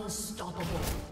Unstoppable.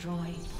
Destroyed.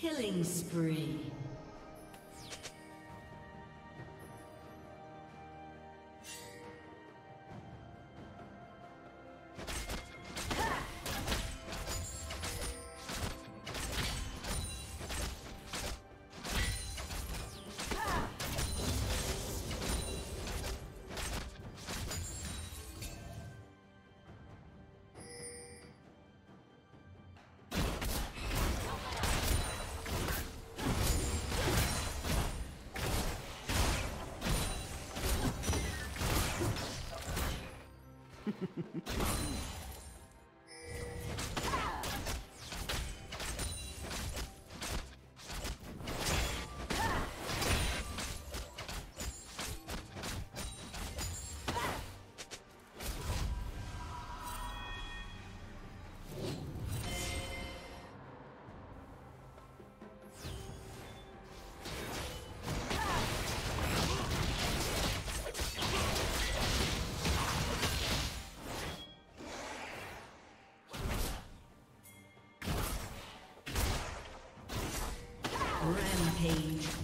Killing spree. Rampage.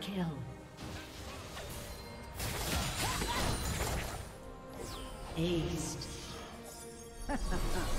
Kill. Aced.